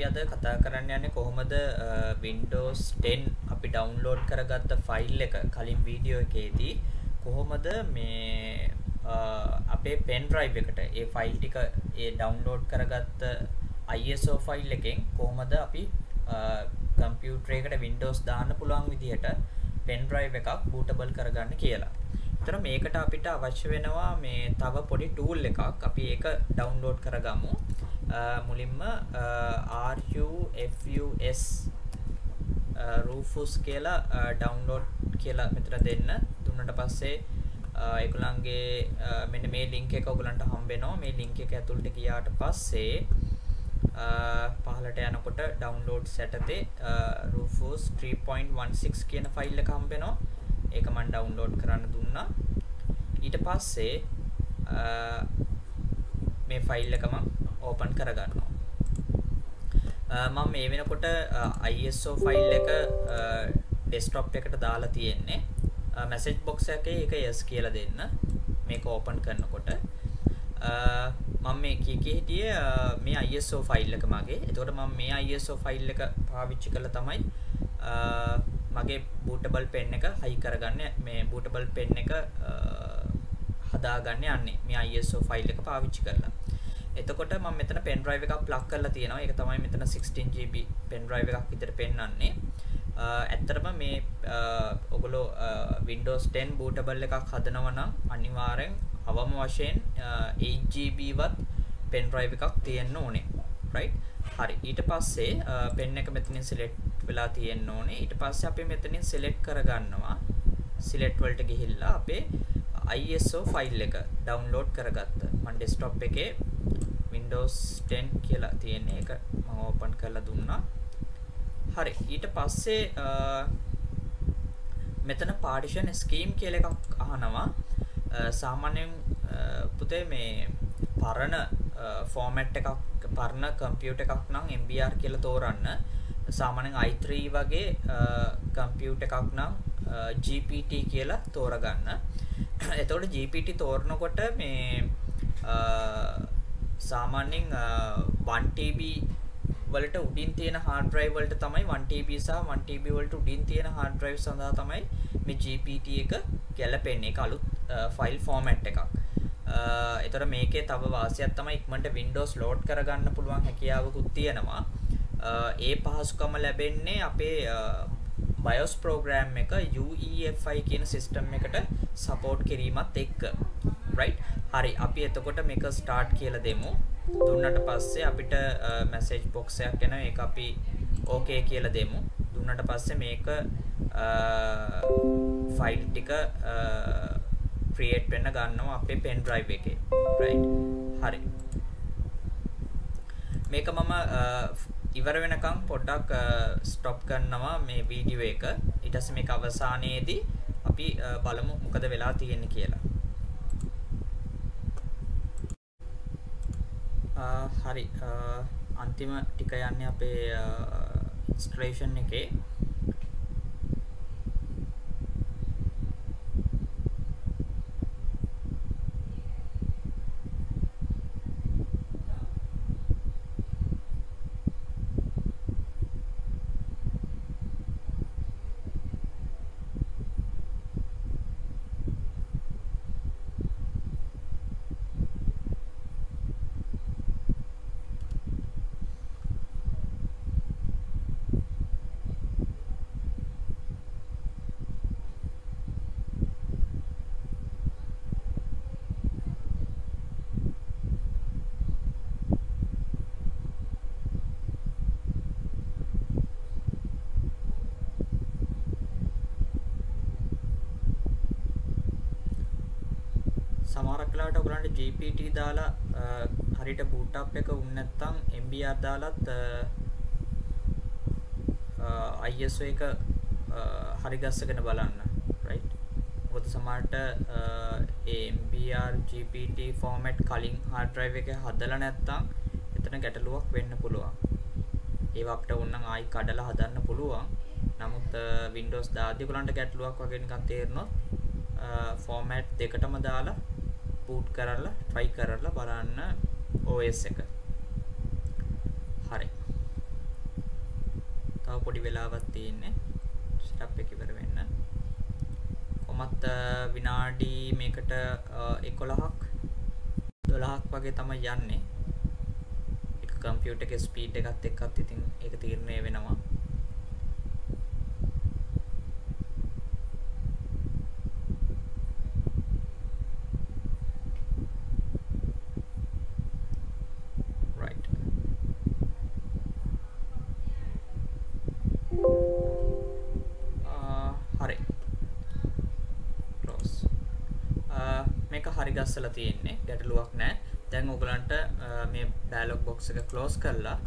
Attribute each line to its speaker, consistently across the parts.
Speaker 1: අපි අද කතා කරන්න යන්නේ කොහොමද Windows 10 අපි ඩවුන්ලෝඩ් කරගත්ත ෆයිල් එක කලින් වීඩියෝ එකේදී කොහොමද මේ අපේ පෙන් ඩ්‍රයිව් එකට ඒ ෆයිල් ටික ඒ ඩවුන්ලෝඩ් කරගත්ත ISO ෆයිල් එකෙන් කොහොමද අපි කම්පියුටර් එකට Windows දාන්න පුළුවන් විදිහට පෙන් ඩ්‍රයිව් එකක් බූටබල් කරගන්න කියලා. එතන මේකට අපිට අවශ්‍ය වෙනවා මේ තව පොඩි ටූල් එකක්. අපි ඒක ඩවුන්ලෝඩ් කරගමු. මුලින්ම RUFUS Rufus කියලා ඩවුන්ලෝඩ් කියලා මෙතන දෙන්න. දුන්නට පස්සේ ඒගොල්ලන්ගේ මෙන්න මේ ලින්ක් එක ඔයගලන්ට හම්බ වෙනවා. මේ ලින්ක් එක ඇතුළට ගියාට පස්සේ පහලට යනකොට ඩවුන්ලෝඩ් සැටතේ Rufus 3.16 කියන ෆයිල් එක හම්බ වෙනවා. ඒක මම ඩවුන්ලෝඩ් කරන්න දුන්නා. ඊට පස්සේ මේ ෆයිල් එක මම ඕපන් කරගන්නවා. මම මේ වෙනකොට ISO ෆයිල් එක ඩෙස්ක්ටොප් එකට දාලා තියෙන්නේ. මැසේජ් බොක්ස් එකේ ඒක yes කියලා දෙන්න. මේක ඕපන් කරනකොට මම මේ කී කී හිටියේ මේ ISO ෆයිල් එක මගේ. එතකොට මම මේ ISO ෆයිල් එක පාවිච්චි කරලා තමයි මගේ බූටබල් පෙන් එක හයි කරගන්න මේ බූටබල් පෙන් එක හදාගන්න යන්නේ මේ ISO ෆයිල් එක පාවිච්චි කරලා. එතකොට මම මෙතන පෙන් ඩ්‍රයිව් එකක් ප්ලග් කරලා තියෙනවා. ඒක තමයි මෙතන 16GB පෙන් ඩ්‍රයිව් එකක් විතර පෙන්වන්නේ. ඇත්තටම මේ ඔගොල්ලෝ Windows 10 bootable එකක් හදනවා නම් අනිවාර්යෙන් අවම වශයෙන් 8GB වත් පෙන් ඩ්‍රයිව් එකක් තියෙන්න ඕනේ. right? හරි. ඊට පස්සේ පෙන් එක මෙතනින් select වෙලා තියෙන්න ඕනේ. ඊට පස්සේ අපි මෙතනින් select කරගන්නවා. select වලට ගිහිල්ලා අපේ ISO ෆයිල් එක ඩවුන්ලෝඩ් කරගත්ත. මම ඩෙස්ක්ටොප් එකේ Windows 10 කියලා තියෙන එක මම ඕපන් කරලා දුන්නා. හරි ඊට පස්සේ මෙතන පාර්ටිෂන් ස්කීම් කියලා එකක් අහනවා. සාමාන්‍යයෙන් පුතේ මේ පරණ ෆෝමැට් එකක් පරණ කම්පියුටර් එකක් නම් MBR කියලා තෝරන්න. සාමාන්‍යයෙන් i3 වගේ කම්පියුටර් එකක් නම් GPT කියලා තෝරගන්න. එතකොට GPT තෝරනකොට මේ සාමාන්‍යයෙන් 1TB වලට උඩින් තියෙන hard drive වලට තමයි 1TB සහ 1TB වලට උඩින් තියෙන hard drive සඳහා තමයි මේ GPT එක ගැලපෙන්නේ. ඒක අලුත් ෆයිල් ෆෝමැට් එකක්. එතකොට මේකේ තව වාසියක් තමයි ඉක්මනට Windows load කරගන්න පුළුවන් හැකියාවකුත් තියෙනවා. ඒ පහසුකම ලැබෙන්නේ අපේ BIOS program එක UEFI කියන system එකට support කිරීමත් එක්ක. Right? හරි අපි එතකොට මේක start කියලා දෙමු. දුන්නට පස්සේ අපිට මැසේජ් බොක්ස් එකක් එනවා ඒක අපි ඕකේ කියලා දෙමු. දුන්නට පස්සේ මේක ෆයිල් ටික ක්‍රියේට් වෙන්න ගන්නවා අපේ පෙන් ඩ්‍රයිව් එකේ. right? හරි. මේක මම ඉවර වෙනකම් පොඩ්ඩක් ස්ටොප් කරනවා මේ වීඩියෝ එක. ඊට පස්සේ මේක අවසානයේදී අපි බලමු මොකද වෙලා තියෙන්නේ කියලා. හරි. අන්තිම ටික යන්නේ අපේ ඉන්ස්ට්‍රේෂන් එකේ. සමහරක් වෙලාවට ඔයගලන්ට GPT දාලා හරියට boot up එක වුනේ නැත්නම් MBR දාලත් ISO එක හරි ගස්සගෙන බලන්න right? මොකද සමහරට ඒ MBR GPT format කලින් hard drive එකේ හදලා නැත්නම් එතන ගැටලුවක් වෙන්න පුළුවන්. ඒවා අපිට ඕනනම් ආයි කඩලා හදන්න පුළුවන්. නමුත් Windows දාද්දී ඔයගලන්ට ගැටලුවක් වගේ නිකන් තේරෙනොත් ෆෝමැට් දෙකටම දාලා බූට් කරලා try කරලා බලන්න OS එක. හරි. තව පොඩි වෙලාවක් තියෙන්නේ ස්ටප් එක ඉවර වෙන්න කොමත් විනාඩි මේකට 11ක් 12ක් වගේ තමයි යන්නේ එක කම්පියුටර් එකේ ස්පීඩ් එකත් එක්කත් ඉතින් ඒක තීරණය වෙනවා ගස්සලා තියෙන්නේ. ගැටලුවක් නෑ. දැන් ඔගලන්ට මේ ඩයලොග් බොක්ස් එක ක්ලෝස් කරලා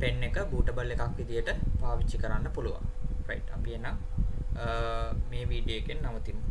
Speaker 1: පෙන් එක බූටබල් එකක් විදියට පාවිච්චි කරන්න පුළුවන්. රයිට් අපි එහෙනම් මේ වීඩියෝ එකෙන් නවතිමු.